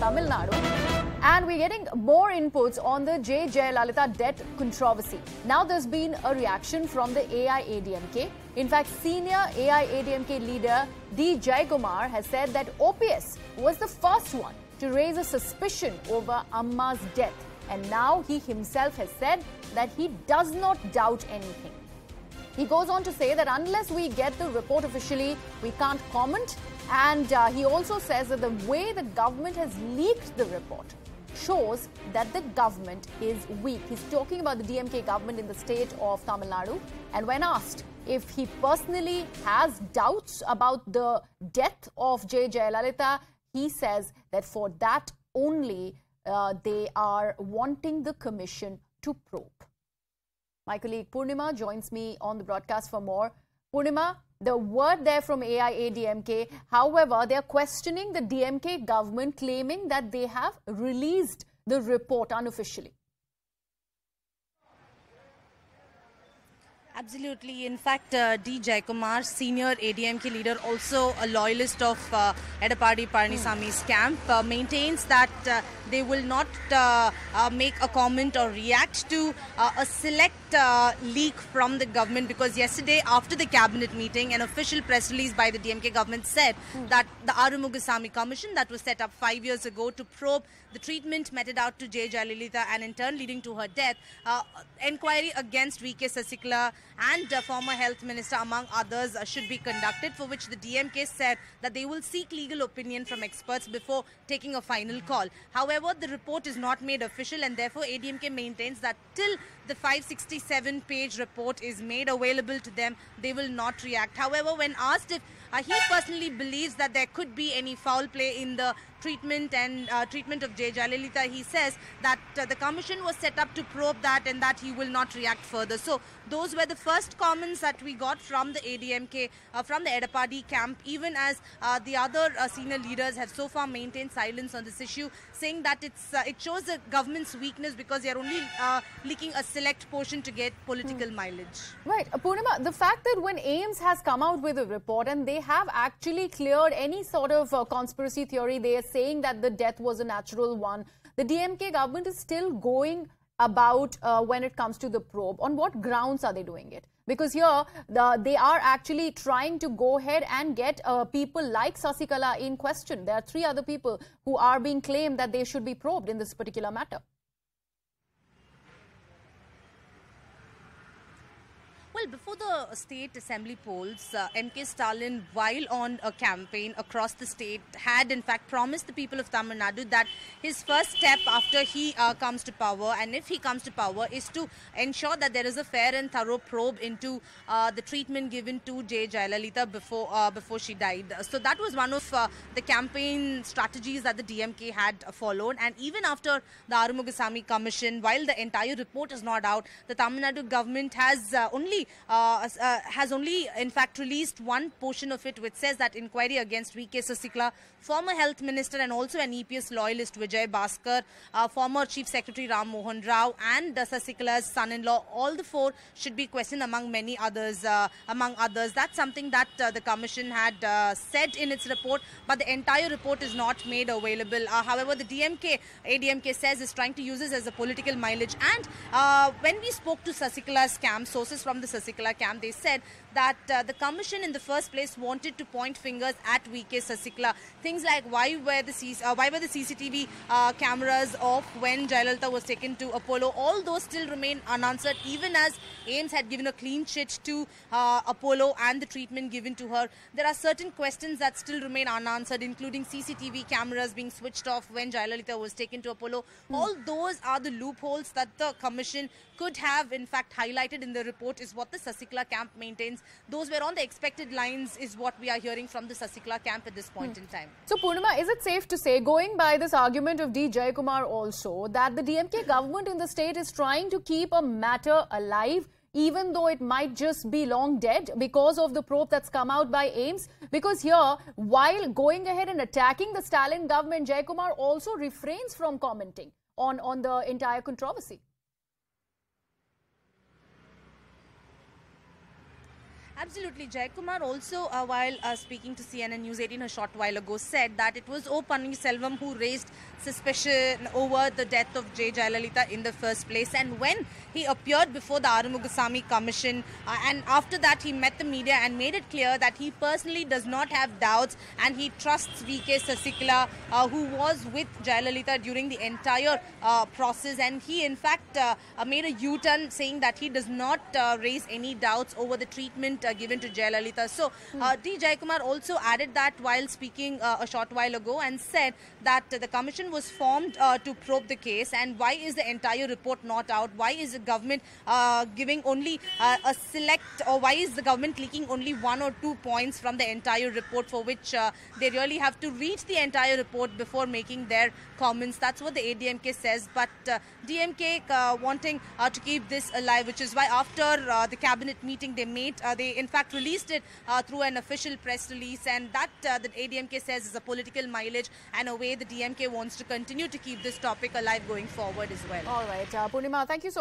Tamil Nadu. And we're getting more inputs on the J. Jayalalitha debt controversy. Now there's been a reaction from the AIADMK. In fact, senior AIADMK leader D. Jaykumar has said that OPS was the first one to raise a suspicion over Amma's death. And now he himself has said that he does not doubt anything. He goes on to say that unless we get the report officially, we can't comment. And uh, he also says that the way the government has leaked the report shows that the government is weak. He's talking about the DMK government in the state of Tamil Nadu. And when asked if he personally has doubts about the death of J. Jayalalitha, he says that for that only uh, they are wanting the commission to probe. My colleague Purnima joins me on the broadcast for more. Purnima, the word there from AIADMK, however, they are questioning the DMK government, claiming that they have released the report unofficially. Absolutely. In fact, uh, D. Jaykumar, senior ADMK leader, also a loyalist of uh, Edapadi Palanisami's camp, uh, maintains that uh, they will not uh, uh, make a comment or react to uh, a select uh, leak from the government because yesterday, after the cabinet meeting, an official press release by the DMK government said that the Arumugasamy Commission that was set up five years ago to probe the treatment meted out to J. Jayalalitha and in turn leading to her death, uh, inquiry against VK Sasikala and uh, former health minister among others uh, should be conducted for which the DMK said that they will seek legal opinion from experts before taking a final call. However, the report is not made official and therefore ADMK maintains that till the 567 page report is made available to them, they will not react. However, when asked if uh, he personally believes that there could be any foul play in the treatment and uh, treatment of J. Jayalalitha, he says that uh, the commission was set up to probe that and that he will not react further. So those were the first comments that we got from the ADMK, uh, from the Edapadi camp, even as uh, the other uh, senior leaders have so far maintained silence on this issue, saying that it's it shows the government's weakness because they are only leaking a select portion to get political mileage. Right. Uh, Purnima, the fact that when AIIMS has come out with a report and they have actually cleared any sort of uh, conspiracy theory, they are saying that the death was a natural one. The DMK government is still going about uh, when it comes to the probe. On what grounds are they doing it? Because here the, they are actually trying to go ahead and get uh, people like Sasikala in question. There are three other people who are being claimed that they should be probed in this particular matter. Well, before the state assembly polls, uh, MK Stalin, while on a campaign across the state, had in fact promised the people of Tamil Nadu that his first step after he uh, comes to power, and if he comes to power, is to ensure that there is a fair and thorough probe into uh, the treatment given to J. Jayalalitha before uh, before she died. So that was one of uh, the campaign strategies that the DMK had followed, and even after the Arumugasamy Commission, while the entire report is not out, the Tamil Nadu government has uh, only uh, uh, has only in fact released one portion of it which says that inquiry against VK Sasikala, former health minister and also an EPS loyalist Vijay Bhaskar, uh, former chief secretary Ram Mohan Rao and uh, Sasikala's son-in-law, all the four should be questioned among many others. Uh, among others, that's something that uh, the commission had said in its report, but the entire report is not made available. However, the DMK, ADMK says is trying to use this as a political mileage. And when we spoke to Sasikala's camp, sources from the Sasikala camp, they said that uh, the commission in the first place wanted to point fingers at VK Sasikala. Things like why were the C- uh, why were the CCTV uh, cameras off when Jayalalitha was taken to Apollo? All those still remain unanswered, even as AIIMS had given a clean chit to uh, Apollo and the treatment given to her. There are certain questions that still remain unanswered, including CCTV cameras being switched off when Jayalalitha was taken to Apollo. All those are the loopholes that the commission could have, in fact, highlighted in the report, is what the Sasikala camp maintains. Those were on the expected lines, is what we are hearing from the Sasikala camp at this point hmm. in time. So, Purnima, is it safe to say, going by this argument of D. Jayakumar also, that the DMK government in the state is trying to keep a matter alive, even though it might just be long dead because of the probe that's come out by AIIMS. Because here, while going ahead and attacking the Stalin government, Jayakumar also refrains from commenting on, on the entire controversy. Absolutely. Jay Kumar also, uh, while uh, speaking to CNN News 18 a short while ago, said that it was O. Selvam who raised suspicion over the death of J. Jayalalitha in the first place. And when he appeared before the Arumugasamy Commission, uh, and after that he met the media and made it clear that he personally does not have doubts and he trusts V.K. Sasikala, uh, who was with Jayalalitha during the entire uh, process. And he, in fact, uh, made a U-turn saying that he does not raise any doubts over the treatment given to Jayalalitha. So uh, D. Jaykumar also added that while speaking uh, a short while ago and said that the commission was formed uh, to probe the case and why is the entire report not out? Why is the government uh, giving only uh, a select or why is the government leaking only one or two points from the entire report for which they really have to read the entire report before making their comments. That's what the ADMK says. But DMK wanting to keep this alive, which is why after the cabinet meeting they made, they in fact released it uh, through an official press release and that uh, the ADMK says is a political mileage and a way the DMK wants to continue to keep this topic alive going forward as well. All right. Uh, Purnima, thank you so